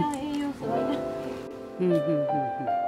らん栄養素はいらんうんうんうんうん。